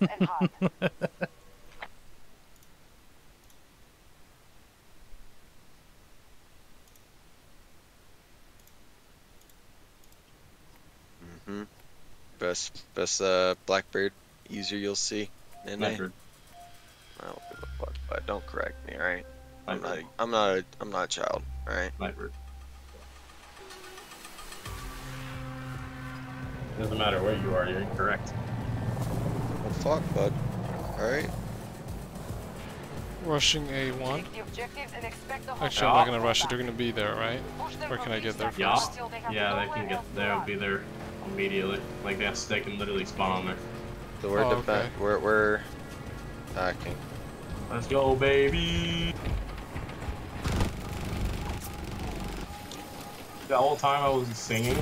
and hide. hmm Best best uh Blackbird user you'll see. And I, I don't give a fuck, but don't correct me, alright? I'm not Blackbird. a, I'm not a, I'm not a child, alright? Blackbird. Doesn't matter where you are, you're incorrect. Well fuck, bud. Alright? Rushing A1. Take the objectives and expect the Actually, I'm not gonna rush it. They're gonna be there, right? Where can I get there and Yeah. west they Yeah, they can get else to they'll be there immediately. Like that's they can literally spawn on there. So we're Oh, defen- okay. we're we're attacking. Let's go, baby! The whole time I was singing,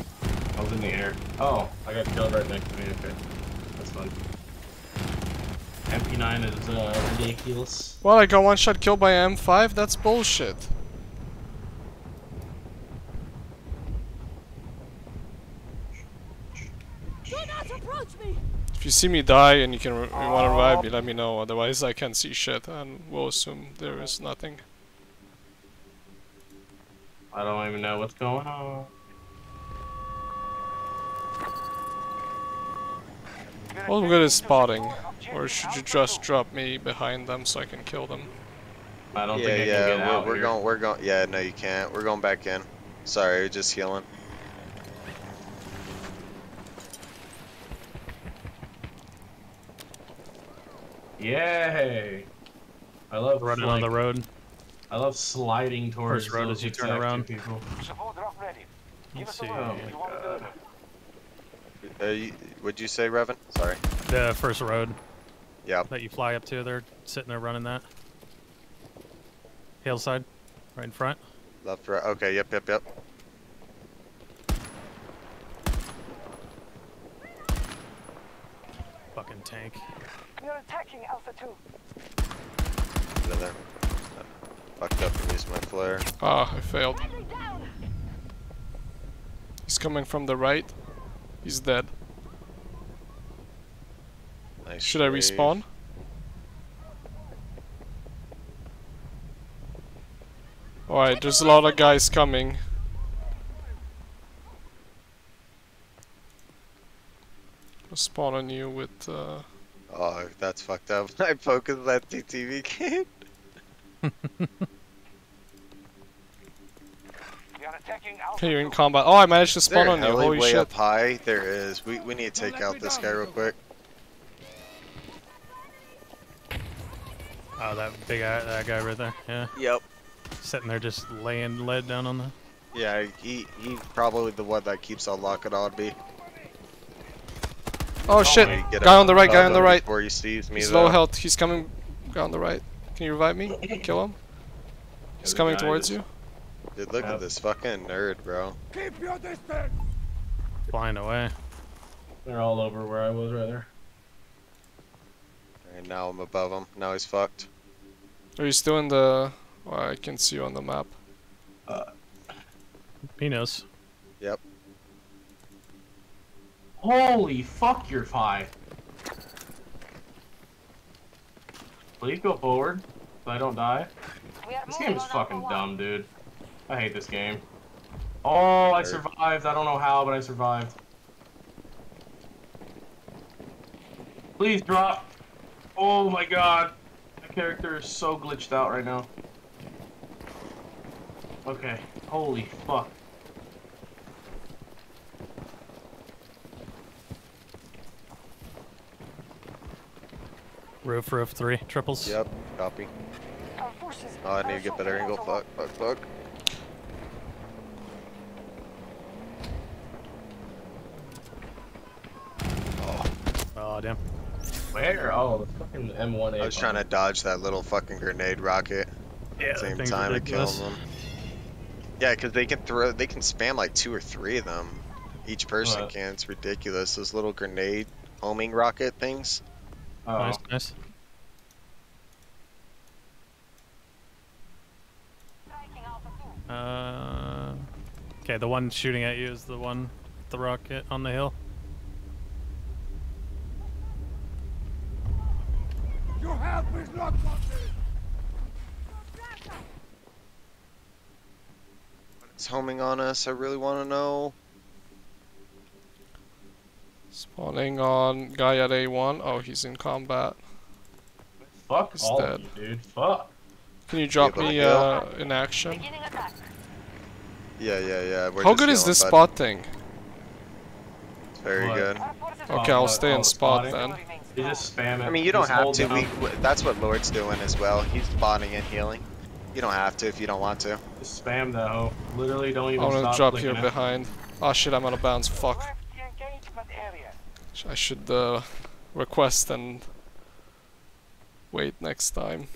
I was in the air. Oh, I got killed right next to me. Okay, that's fun. MP9 is uh, ridiculous. Well, I got one shot killed by M5. That's bullshit. Do not approach me! If you see me die and you can re- you want to revive me, let me know. Otherwise, I can't see shit, and we'll assume there is nothing. I don't even know what's going on. All good is spotting. Or should you just drop me behind them so I can kill them? I don't yeah, think I yeah, can get we're, out we're here. going we're going yeah, no you can't. We're going back in. Sorry, we're just healing. Yay! I love Running like, on the road. I love sliding towards First road as you turn around. People. Support drop ready. Let's see. Oh my you want to God. Uh, you, what'd you say, Revan? Sorry. The first road Yeah. that you fly up to, they're sitting there running that. Hillside, right in front. Left, right. Okay, yep, yep, yep. Fucking tank. You're attacking Alpha 2. Get in there. Fucked up and used my flare. Ah, I failed. He's coming from the right. He's dead. Nice. Should I respawn? Alright, there's a lot of guys coming. I'll spawn on you with uh Oh, that's fucked up. I focused that TTV kid. We are attacking Alpha Hey, you're in combat. Oh, I managed to Is there spawn on you. heli Holy way shit. up high? There is. We we need to take out this guy real quick. Oh, that big guy, that guy right there. Yeah, Yep. sitting there just laying lead down on the. Yeah, he he's probably the one that keeps on locking on me. Oh shit. Guy on the right, guy on the right. Before he sees me He's though. low health. He's coming. Guy on the right. Can you revive me? Kill him. He's the coming towards is- you. Dude, look Yep. at this fucking nerd, bro. Keep your distance. Flying away. They're all over where I was right there. And now I'm above him. Now he's fucked. Are you still in the? Well, I can see you on the map. Uh, he knows. Yep. Holy fuck, you're five. Please go forward, so I don't die. This game is fucking dumb, dude. I hate this game. Oh, I survived. I don't know how, but I survived. Please drop. Oh my god. My character is so glitched out right now. Okay. Holy fuck. Roof, roof, three triples. Yep. Copy. Oh, I need to get better assaulting angle. Alpha Fuck, fuck, fuck. Oh damn. Where? Oh, the fucking M1A. I was trying to dodge that little fucking grenade rocket. Yeah, At the same time, it kills them. Yeah, because they can throw, they can spam like two or three of them. Each person What? can. It's ridiculous. Those little grenade homing rocket things. Oh. Nice, nice. Striking Alpha 2. Uh, okay, the one shooting at you is the one, with the rocket on the hill. Homing on us. I really want to know. Spawning on guy at A1. Oh, he's in combat. Fuck He's all dead. you, dude. Fuck. Can you drop me uh, in action? Yeah, yeah, yeah. We're How good is this bud. spot thing? Very What? good. Okay, Oh, I'll stay Oh, in spot spotting? then. You just spam it. I mean, you don't Just have to. We, that's what Lord's doing as well. He's spawning and healing. You don't have to if you don't want to. Just spam that hoe. Literally, don't even I even wanna stop drop clicking here it. behind. Oh shit, I'm out of bounds. Fuck. Left engagement area. Sh- I should uh, request and wait next time.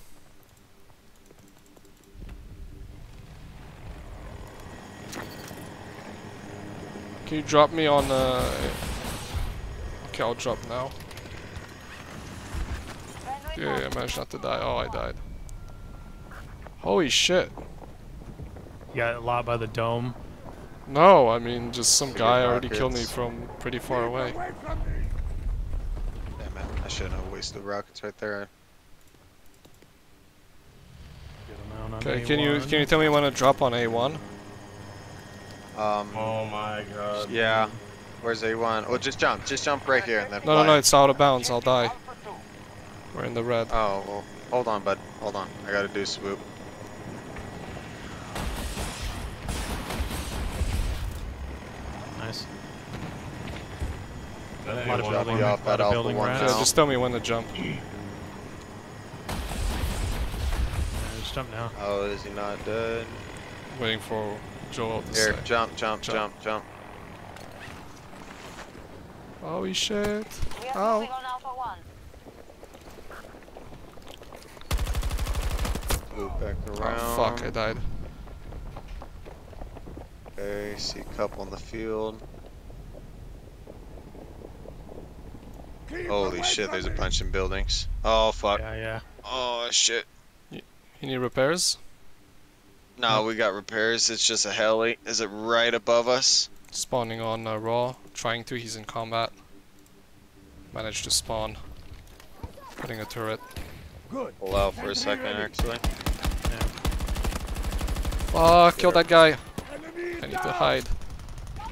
Can you drop me on uh Okay, I'll drop now. Yeah, yeah, I managed not to die. Oh, I died. Holy shit. You got a lot by the dome. No, I mean, just some Big guy already killed me from pretty far away. Damn it. I shouldn't have wasted rockets right there. Good amount on Okay, can you can you tell me when to drop on A1? Um, Oh my god. yeah. Where's A1? Oh, just jump. Just jump right here and then No, no, fly. no, it's out of bounds. I'll die. We're in the red. Oh, well, hold on, bud. Hold on. I gotta do swoop. Nice. That ain't Lot of building, me thing. off lot that of building 1 rats. Yeah, just tell me when to jump. Yeah, just jump now. Oh, is he not dead? Waiting for Joel to Here, say. jump, jump, Jump. jump, jump. Oh, Holy shit. We are Ow. moving on Alpha 1. Move back Oh fuck, I died. Okay, see a couple in the field. Holy shit, there's a bunch in buildings. Oh fuck. Yeah, yeah. Oh shit. You need repairs? No, we got repairs. It's just a heli. Is it right above us? Spawning on uh, Raw. Trying to, he's in combat. Managed to spawn. Putting a turret. Pull out for a second, actually. Fuck, kill that guy. I need to hide.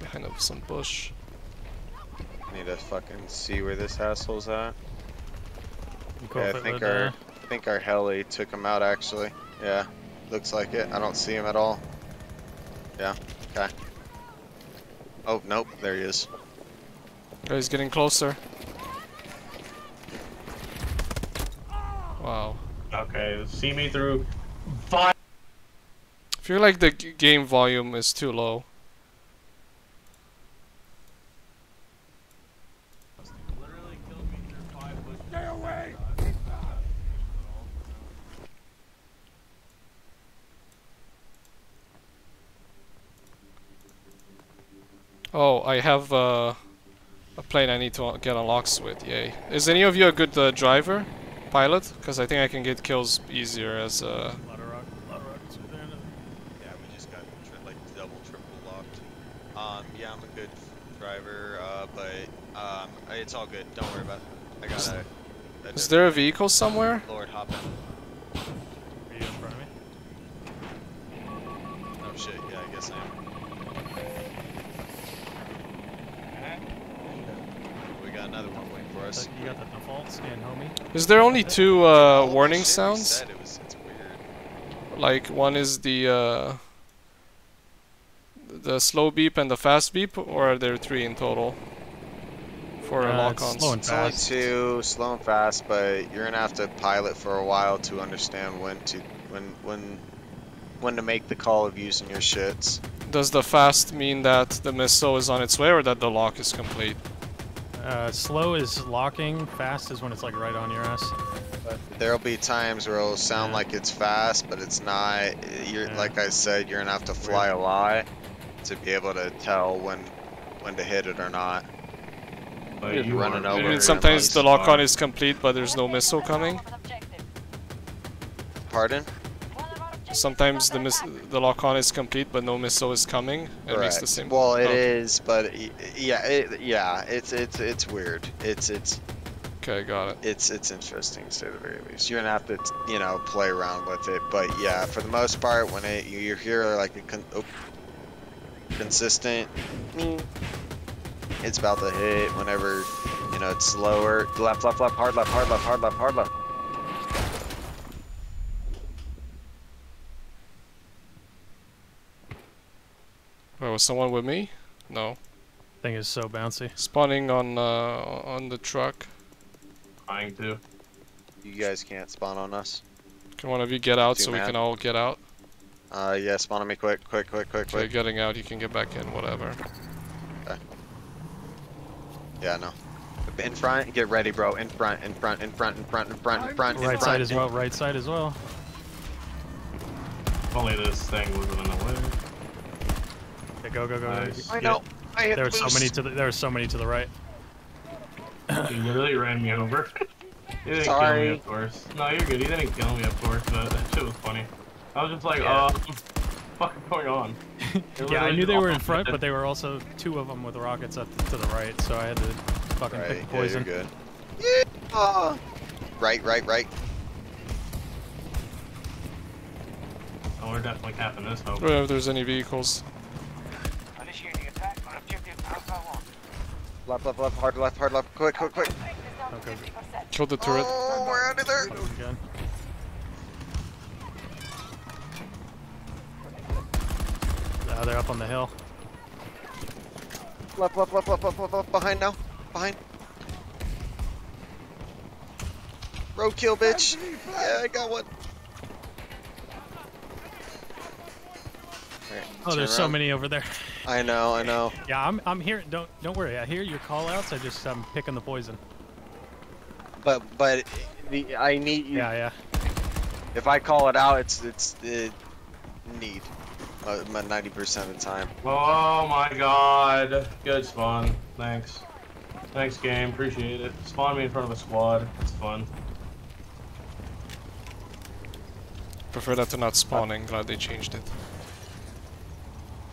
Behind of some bush. Need to fucking see where this asshole's at. You Yeah, I think our I think our heli took him out actually. Yeah, looks like it. I don't see him at all. Yeah. Okay. Oh nope, there he is. Oh, he's getting closer. Wow. Okay, see me through. Five. Feel like the game volume is too low. Oh, I have uh, a plane I need to get unlocks with. Yay! Is any of you a good uh, driver, pilot? Because I think I can get kills easier as uh. lot of rock, lot of rockets right there. Yeah, we just got tri- like double, triple locked. Um, yeah, I'm a good driver, uh, but um, it's all good. Don't worry about it. I got a. a Is there a vehicle somewhere? Lord hop in. Are you in front of me? Oh shit, yeah, I guess I am. We got another one waiting for us. You got the default scan, homie. Is there only two uh, warning sounds? said it was- it's weird. Like one is the uh, the slow beep and the fast beep, or are there three in total for Uh, lock-ons? it's slow and It's only two, slow and fast, but you're gonna have to pilot for a while to understand when to when when when to make the call of using your shits. Does the fast mean that the missile is on its way, or that the lock is complete? Uh, slow is locking, fast is when it's like right on your ass. There'll be times where it'll sound Yeah. like it's fast, but it's not. You're Yeah. like I said, you're gonna have to fly a lot to be able to tell when when to hit it or not. But Yeah, you running are over I mean, sometimes the lock-on is complete, but there's no missile coming. Pardon? Sometimes the miss the lock-on is complete, but no missile is coming. It makes the same. Well, it Okay. is, but yeah, it, yeah, it's it's it's weird. It's it's Okay, got it. It's it's interesting to say the very least. You're gonna have to you know play around with it, but yeah, for the most part, when it you you hear like a con oh, consistent, it's about to hit. Whenever you know it's slower, left, left, left, hard left, hard left, hard left, hard left. Wait, was someone with me? No. Thing is so bouncy. Spawning on uh, on the truck. Trying to. You guys can't spawn on us. Can one of you get out Too so we can all get out? Uh, yeah, spawn on me quick, quick, quick, quick, Okay, quick. getting out, you can get back in, whatever. Yeah, no. In front, get ready, bro. In front, in front, in front, in front, in front, in front, in Right front. side as well. Right side as well. If only this thing wasn't in the way. Yeah, go go go. Nice. I know. I hit There were so many to the. There were so many to the right. He literally ran me over. he didn't kill Sorry. me, of course. No, you're good. He didn't kill me, of course, but that shit was funny. I was just like, Yeah. uh, what's fucking going on? Yeah, I knew they were in front, but they were also two of them with rockets up to the right, so I had to fucking Right, pick the yeah, you're good. Yeah. Right, right, right. Oh, we're definitely capping this hope. Or if there's any vehicles. Initiating attack on objective Alpha 1. Left, left, left, hard left, hard left. Quick, quick, quick. Strength is down to Okay. 50%. Kill the turret. Oh, we're out of there. Uh, they're up on the hill. Left, left, left, left, left, left, left. Behind now. Behind. Roadkill, bitch. Yeah, I got one. Alright, Oh, there's so many over there. I know, I know. Yeah, I'm I'm here. Don't don't worry. I hear your call outs. I just I'm picking the poison. But, but the, I need you. Yeah, yeah. If I call it out, it's it's the need. Uh, 90% of the time. Oh my god. Good spawn. Thanks. Thanks, game. Appreciate it. Spawn me in front of a squad. It's fun. Prefer that to not spawning, glad they changed it.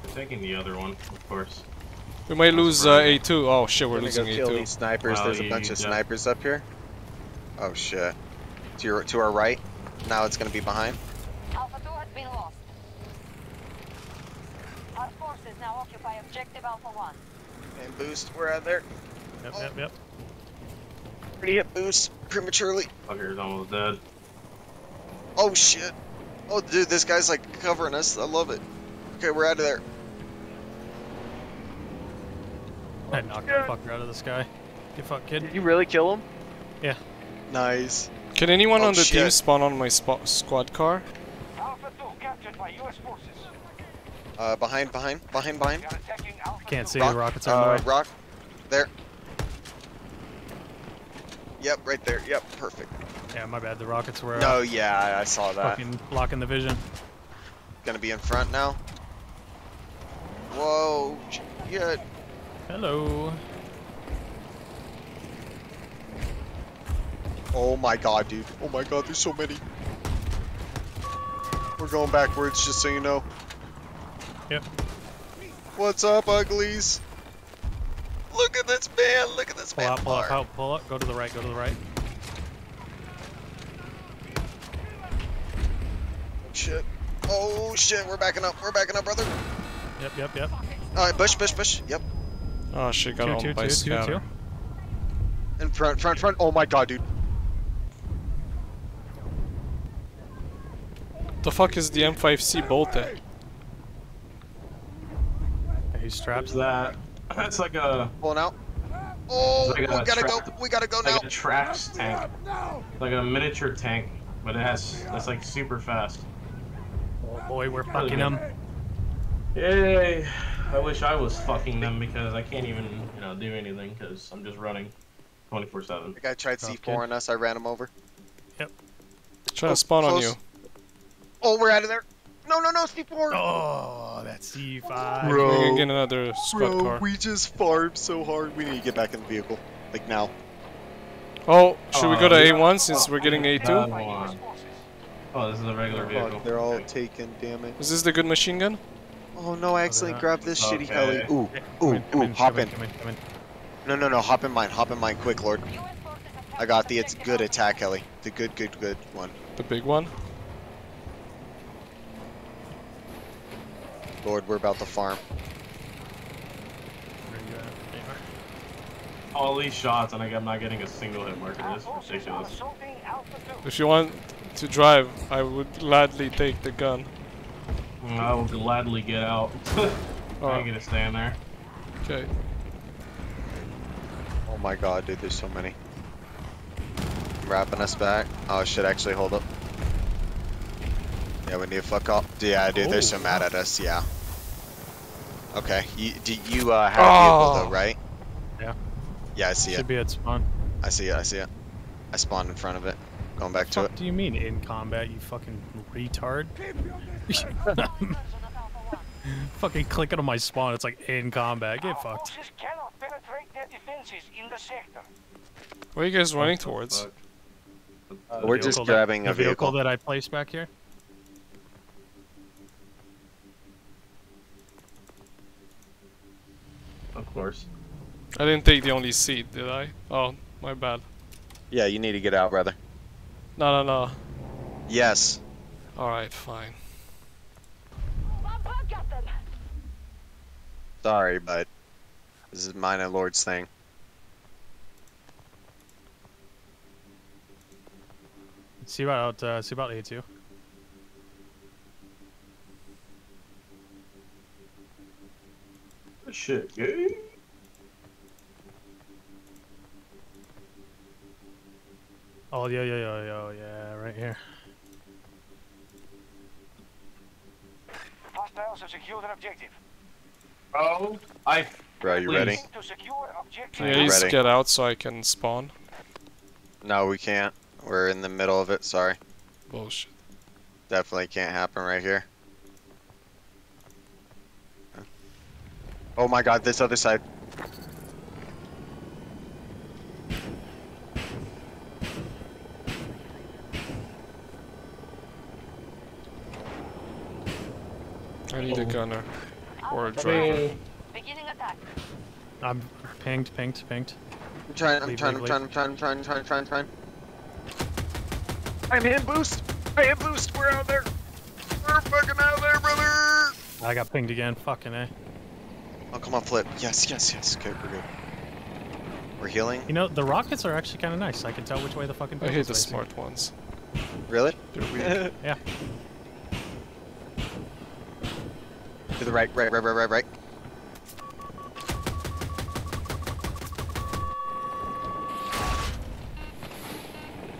I'm taking the other one, of course. We might lose uh, A2. Oh shit, we're Gonna losing go kill A2. these snipers. Wow, There's a you- bunch you of def- snipers up here. Oh shit. To your to our right. Now it's gonna be behind. Alpha 2 has been lost. Our forces now occupy objective Alpha 1. And boost. We're out there. Yep, yep, yep. Already hit boost prematurely. Fucker's almost dead. Oh shit. Oh dude, this guy's like covering us. I love it. Okay, we're out of there. I knocked that fucker out of the sky. You fuck kid. Did you really kill him? Yeah. Nice. Can anyone Oh, on the team spawn on my spo squad car? Alpha 2 captured by US forces. Uh, behind, behind, behind, behind. We are attacking Alpha Can't see Rock, the rockets are uh, the way. rock. There. Yep, right there. Yep, perfect. Yeah, my bad. The rockets were uh, No, yeah, I- saw that. fucking blocking the vision. Gonna be in front now. Whoa, shit. Hello. Oh my god, dude. Oh my god, there's so many. We're going backwards, just so you know. Yep. What's up, uglies? Look at this man, look at this Pull man. out, pull up, bar. out, pull up. Go to the right. Go to the right. Oh, shit. Oh shit, we're backing up, we're backing up, brother. Yep, yep, yep. Alright, bush, bush, bush. Yep. Oh shit, got Two, owned two, by two, two, scatter. two. In front, front, front. Oh my god, dude. The fuck is the M5C bolt at? Yeah, straps that. That's like a Pulling out. Oh, like we gotta trap- go. We gotta go now. like a trax tank. Like a miniature tank, but it has that's like super fast. Oh boy, we're fucking them. Yay! I wish I was fucking them because I can't even, you know, do anything because I'm just running 24/7. The guy tried Oh, C4 good. on us. I ran him over. Yep. Trying Oh, to spawn on you. Oh, we're out of there. No, no, no, C4. Oh, that's C5. Bro. We get another squad Bro, car. we just farmed so hard. We need to get back in the vehicle. Like now. Oh, should we go to Uh, A1 since we're getting Uh, A2? By Oh, this is a regular vehicle. Fuck, they're all taken, damn it. Is this the good machine gun? Oh no, I accidentally not. grabbed this shitty heli. Ooh, ooh, come in, come ooh, in, hop come in. Come in, come in. No, no, no, hop in mine, hop in mine, quick, Lord. US forces have I got the it's good attack heli. The good, good, good one. The big one? Lord, we're about to farm. Where you at? There you are. All these shots and I'm not getting a single hit marker. Our This is ridiculous. assaulting Alpha 2. If you want to drive, I would gladly take the gun. Mm, I will gladly get out. I Oh, ain't gonna stand there. okay. Oh my god, dude, there's so many. Wrapping us back. Oh shit, actually, hold up. Yeah, we need to fuck off. Yeah, dude, they're so Oh, mad at us, yeah. Okay, you, do you uh, have a vehicle Oh. though, right? Yeah. Yeah, I see it. Should be at spawn. I see it, I see it. I spawned in front of it. Going back to it. What do you mean in combat, you fucking retard? fucking clicking on my spawn, it's like in combat. Get Our fucked. forces cannot penetrate their defenses in the sector. Are you guys running towards? Uh, We're just grabbing a vehicle vehicle. that I placed back here. Of course. I didn't take the only seat, did I? Oh, my bad. Yeah, you need to get out, brother. No, no, no. Yes. Alright, fine. My bug got them. Sorry, but this is mine and Lord's thing. See about uh, see about A2. Shit. Yeah. Oh yeah yeah yeah yeah oh, yeah right here. Hostiles have secured an objective. Bro, I Bro, you Please. ready? To secure objective. Can you at ready. get out so I can spawn? No, we can't. We're in the middle of it, sorry. Bullshit. Definitely can't happen right here. Oh my god, this other side. I need a Oh. gunner. Or a driver. Beginning attack. I'm pinged, pinged, pinged. I'm trying, I'm Leave, trying, leave, I'm trying, I'm trying, I'm trying, I'm trying, I'm trying, I'm trying. I'm hit boost! I hit boost! We're out there! We're fucking out there, brother! I got pinged again. Fucking a. Oh, come on, flip. Yes, yes, yes. Okay, we're good. We're healing? You know the rockets are actually kind of nice. I can tell which way the fucking. I hate vehicle's the facing. smart ones. Really? They're weak. Yeah. to the right, right, right, right, right, right.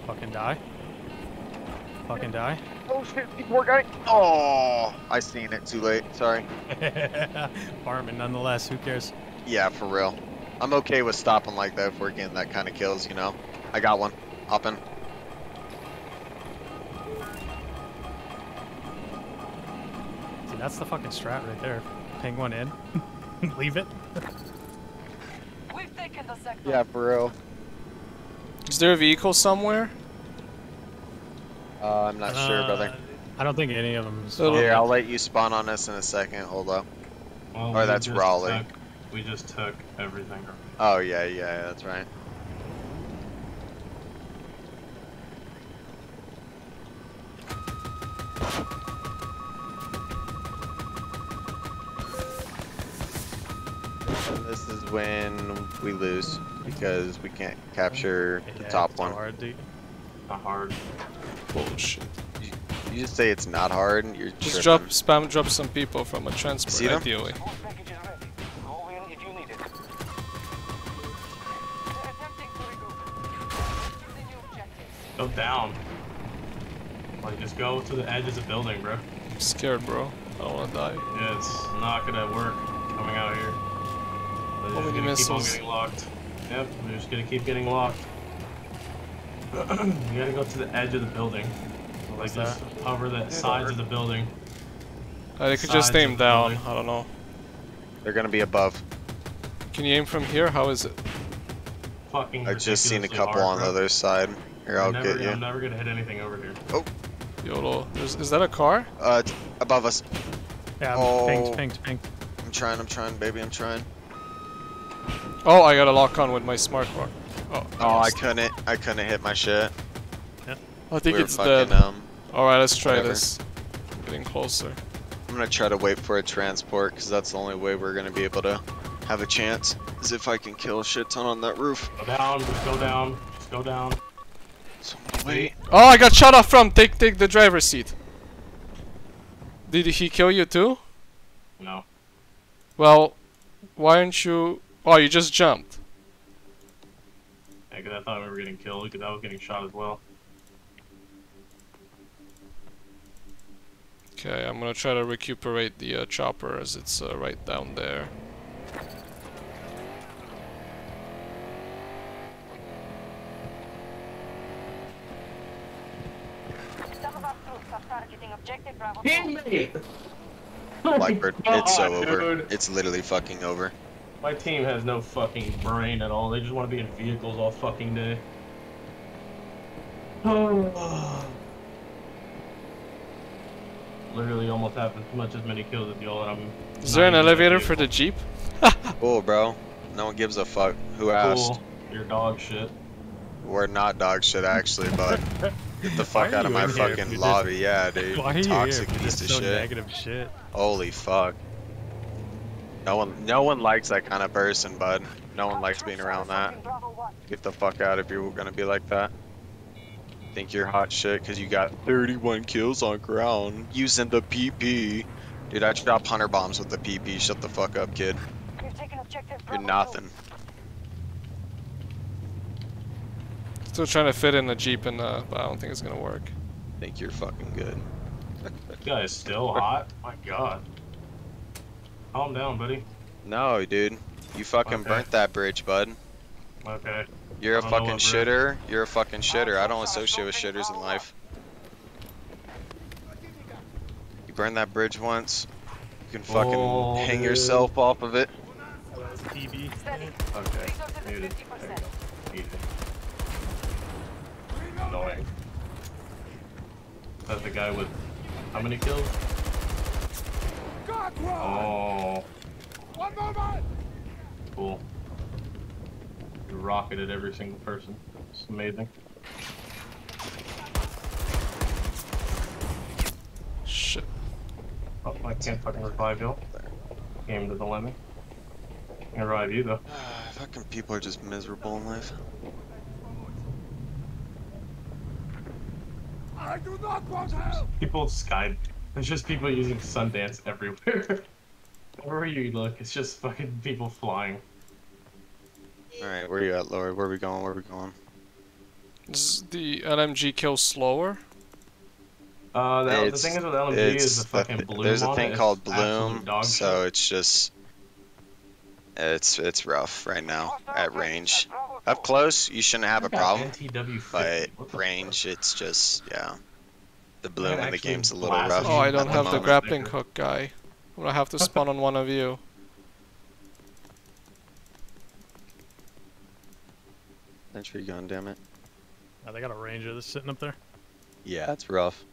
Fucking die. Fucking die. Oh shit, poor guy. Oh, I seen it too late. Sorry. Barman, nonetheless. Who cares? Yeah, for real. I'm okay with stopping like that if we're getting that kind of kills, you know? I got one. Hopping. See, that's the fucking strat right there. Ping one in. Leave it. We've taken the sector. Yeah, for real. Is there a vehicle somewhere? Uh, I'm not sure, brother. I don't think any of them. So- Here, I'll let you spawn on us in a second. Hold up. well, Or that's just Raleigh. Took, we just took everything. Oh, yeah, yeah, yeah, that's right. This is when we lose because we can't capture the Yeah, top it's one. Hard, dude. Not hard. Bullshit. You just say it's not hard. You're Just tripping. drop, spam drop some people from a transport, See them? ideally. Support package is ready. Call in if you need it. They're attempting to regroup. To the new objectives. Go down. Like, just go to the edge of the building, bro. I'm scared, bro. I don't wanna die. Yeah, it's not gonna work coming out here. We're just gonna keep on getting locked. Yep, we're just gonna keep getting locked. you gotta go to the edge of the building. Like, What's just cover the sides of the building. Uh, they could just Sides of aim down. building. I don't know. They're gonna be above. Can you aim from here? How is it? Fucking I just seen a couple hard, on the other side. Here, I'll I'm never, get you. I'm never gonna hit anything over here. Oh. YOLO. Is, is that a car? Uh, it's above us. Yeah, I'm Oh. pinged, pinged, pinged. I'm trying, I'm trying, baby, I'm trying. Oh, I got a lock on with my smart car. Oh, Oh, I couldn't. I couldn't hit my shit. I think we were it's fucking, dead. um, Alright, let's try whatever. this. Getting closer. I'm gonna try to wait for a transport because that's the only way we're gonna be able to have a chance. Is if I can kill a shit ton on that roof. Go down, just go down, just go down. So wait. Oh, I got shot off from. Take, take the driver's seat. Did he kill you too? No. Well, why aren't you? Oh, you just jumped. Yeah, 'cause I thought we were getting killed, because I was getting shot as well. Okay, I'm gonna try to recuperate the uh, chopper as it's uh, right down there. Some of our troops are targeting objective Bravo. Teammate! Blackbird, it's so God, over. dude. It's literally fucking over. My team has no fucking brain at all. They just want to be in vehicles all fucking day. Literally almost have as much as many kills as y'all, and I'm. Is there an not even in a elevator for the jeep? Cool, bro. No one gives a fuck. Who asked? Cool. You're dog shit. We're not dog shit, actually, bud. Get the fuck out of my in here if fucking you lobby, yeah, dude. Why are you you toxic here? piece It's of so shit. negative shit. Holy fuck. No one, no one likes that kind of person, bud. No one likes being around that. Get the fuck out if you're gonna be like that. Think you're hot shit because you got 31 kills on ground using the PP. Dude, I dropped hunter bombs with the PP. Shut the fuck up, kid. We've taken objective You're nothing. Still trying to fit in the jeep, and uh, but I don't think it's gonna work. Think you're fucking good. This guy is still hot. My god. Calm down, buddy. No, dude. You fucking Okay. burnt that bridge, bud. Okay. You're a fucking what shitter. You're a fucking shitter. I don't associate with shitters in life. You burned that bridge once. You can fucking Oh, hang dude. yourself off of it. TB. Steady. Okay. Resources at Muted. 50%. Easy. Annoying. That's the guy with how many kills? Oh. One moment. Cool. You rocketed every single person. It's amazing. Shit. Oh, I can't fucking revive you. Game doesn't let me. I can revive you though. Ah, fucking people are just miserable in life. I do not want help! People sky. There's just people using Sundance everywhere. Wherever you look, it's just fucking people flying. Alright, where you at, Lord? Where we going? Where we going? Does the LMG kill slower? Uh, the, the thing is with LMG It's is the the fucking th- bloom There's a thing it. called It's bloom, so shit. it's just it's it's rough right now at range. at Bravo 2. Up close, you shouldn't have a problem, but range, it's just yeah. The bloom in the game's a little rough. Oh, I don't the have the moment. grappling hook guy. I'm gonna have to spawn on one of you. Entry gun, damn it. Oh, they got a ranger that's sitting up there. Yeah, that's rough.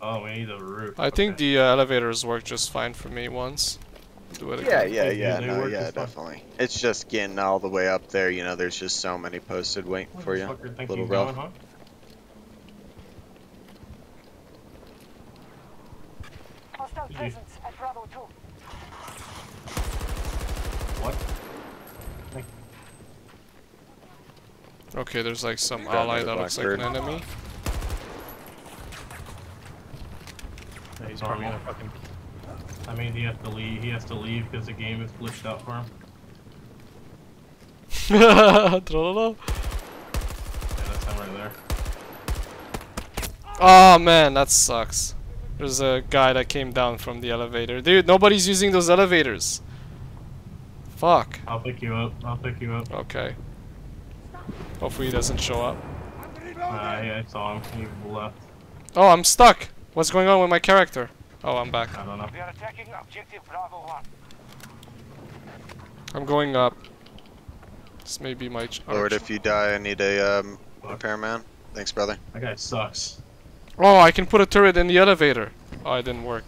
Oh, we need the roof. I think the uh, elevators worked just fine for me once. Do it Yeah, again. yeah, They- yeah, they no, yeah, just fine. definitely. It's just getting all the way up there. You know, there's just so many posted waiting Where for you. fucker think Little rough. going, huh? Hostile presence at Bravo 2. What? Okay, there's like some Got ally that looks like an enemy. Yeah, he's probably gonna fucking. I mean, he has to leave. He has to leave because the game is glitched out for him. Trololo. Yeah, that's him right there. Oh man, that sucks. There's a guy that came down from the elevator. Dude, nobody's using those elevators. Fuck. I'll pick you up. I'll pick you up. Okay. Hopefully he doesn't show up. Uh, yeah, I saw him. He left. Oh, I'm stuck. What's going on with my character? Oh, I'm back. I don't know. We are attacking objective Bravo 1. I'm going up. This may be my. ch- Lord, if you die, I need a um, Fuck. repairman. Thanks, brother. That guy sucks. Oh, I can put a turret in the elevator. Oh, it didn't work.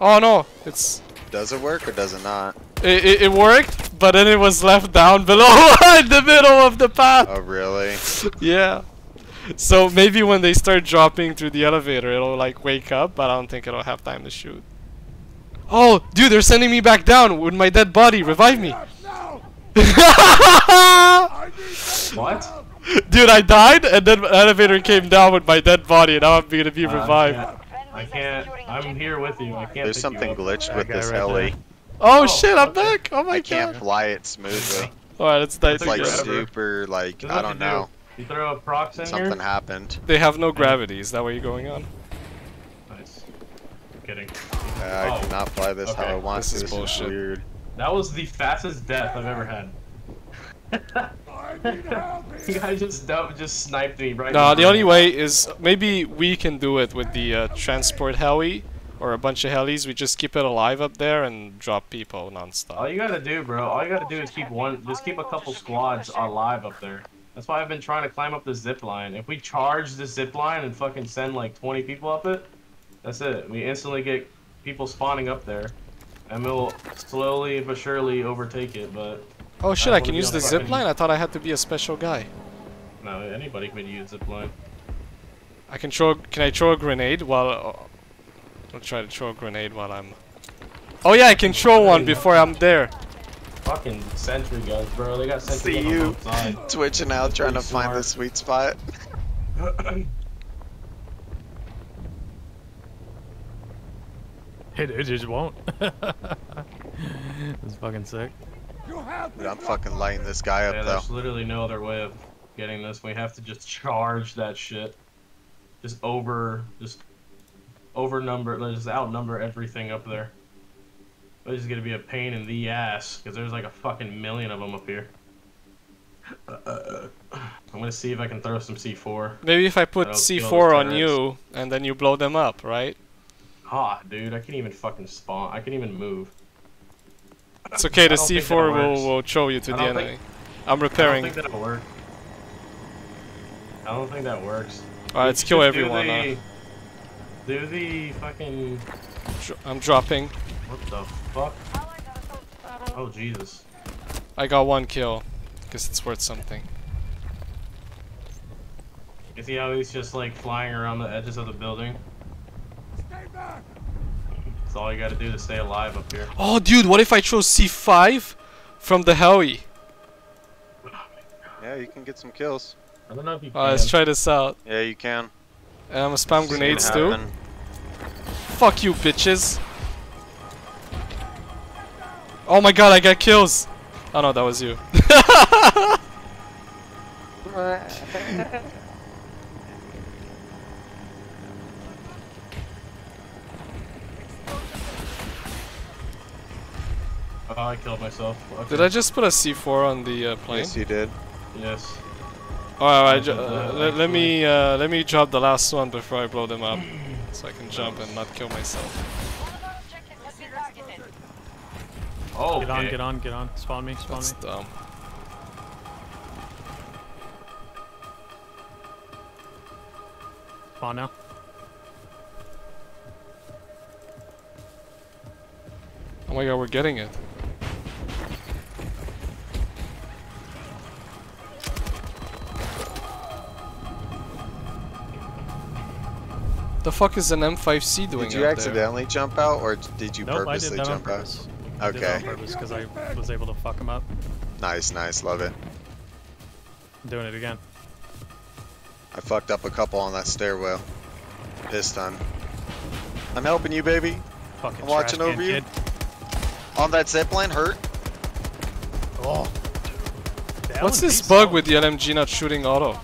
Oh no, it's Does it work or does it not? It, it, it worked, but then it was left down below in the middle of the path. Oh, really? Yeah. So maybe when they start dropping through the elevator, it'll like wake up, but I don't think it'll have time to shoot. Oh, dude, they're sending me back down with my dead body. Revive me. What? Dude, I died, and then the elevator came down with my dead body, and now I'm gonna be Uh, revived. yeah. I can't. I'm here with you. I can't. There's pick something you up. glitched with guy this right heli. There. Oh, Oh, shit, I'm okay. back! Oh my I can't fly it smoothly. Alright, let's die It's like super, like, This is I don't you do. know. You throw a prox in Something here. happened. They have no gravity, is that what you're going on? Nice. kidding. Uh, I Oh, cannot fly this how. I want This to. is This bullshit. is weird. That was the fastest death I've ever had. the guy just dump, just sniped me right. No, in the only way is maybe we can do it with the uh, transport heli or a bunch of helis. We just keep it alive up there and drop people nonstop. All you gotta do, bro. All you gotta do is keep one. Just keep a couple squads alive up there. That's why I've been trying to climb up the zip line. If we charge the zip line and fucking send like 20 people up it, that's it. We instantly get people spawning up there, and we'll slowly but surely overtake it. But Oh shit! I I can use the the zip line. I thought I had to be a special guy. no, anybody can use zip line. I can throw. Can I throw a grenade while? I'll try to throw a grenade while I'm. Oh yeah, I can throw one before I'm there. Fucking sentry guns, bro. They got sentry See guns you. on both. Twitching out, trying to pretty find the sweet spot. It, it just won't. it's fucking sick. Dude, I'm fucking lighting this guy Yeah, up though. there's literally no other way of getting this. We have to just charge that shit. Just over, just overnumber, just outnumber everything up there. This is gonna be a pain in the ass because there's like a fucking million of them up here. Uh, I'm gonna see if I can throw some C4. Maybe if I put That'll C4 on you and then you blow them up, right? Ah, dude, I can't even fucking spawn. I can't even move. It's okay. The I don't think that C4 will will throw you to the think- enemy. I'm repairing. I don't think that'll work. I don't think that works. Alright, let's kill everyone. the- Do the fucking. dro- I'm dropping. What the fuck? Oh Jesus. I got one kill. Guess it's worth something. Is he always just like flying around the edges of the building? That's all you gotta do to stay alive up here. Oh, dude, what if I throw C5 from the heli? Yeah, you can get some kills. I don't know if you can. Uh, let's try this out. Yeah, you can. And I'm gonna spam grenades too. Fuck you, bitches. Oh my god, I got kills. Oh no, that was you. Oh, I killed myself. Okay. Did I just put a C4 on the uh, plane? Yes, you did. Yes. Alright, I ju- did that, uh, let, let me uh, let me drop the last one before I blow them up, so I can jump and not kill myself. Oh. Get on, get on, get on. Spawn me, spawn That's me. dumb. Spawn now. Oh my god, we're getting it. The fuck is an M5C doing Did you out accidentally jump out, or did you Nope, I did purposely that on jump out? purpose. I did that on Okay. purpose because I was able to fuck him up. Nice, nice, love it. I'm doing it again. I fucked up a couple on that stairwell. This time. I'm helping you, baby. Fucking I'm watching trash can over you. kid. On that zipline, hurt. Oh. there? What's this bug with the LMG not shooting auto?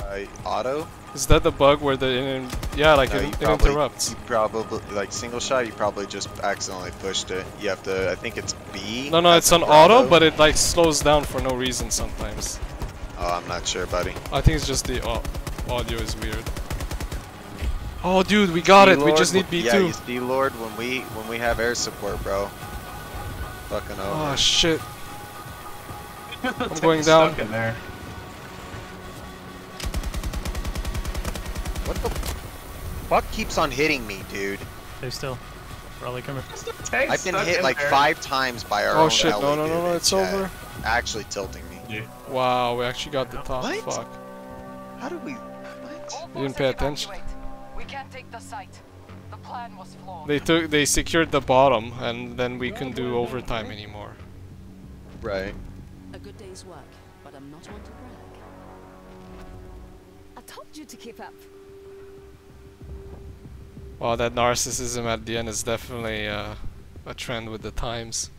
Uh, auto. Is that the bug where the in yeah like No, it, you it probably, interrupts? You probably like single shot. You probably just accidentally pushed it. You have to. I think it's B. No, no, it's in on auto, but it like slows down for no reason sometimes. Oh, I'm not sure, buddy. I think it's just the au- audio is weird. Oh, dude, we got it. We just need B2. Yeah, use D-Lord when we when we have air support, bro. Fucking ah, over. Oh shit. I'm going down. Stuck in there. What the fuck keeps on hitting me, dude? Stay still. Raleigh, come here. Tank I've been hit like there. five times by our own. Oh own shit, no, no, no, no, it's chat, over. Actually tilting me. Yeah. Wow, we actually got the top. What? Fuck. How did we? What? You didn't pay attention. We can't take the site. The plan was flawed. They took, they secured the bottom, and then we couldn't do overtime anymore. Right. A good day's work, but I'm not one to brag. I told you to keep up. Wow, that narcissism at the end is definitely uh, a trend with the times.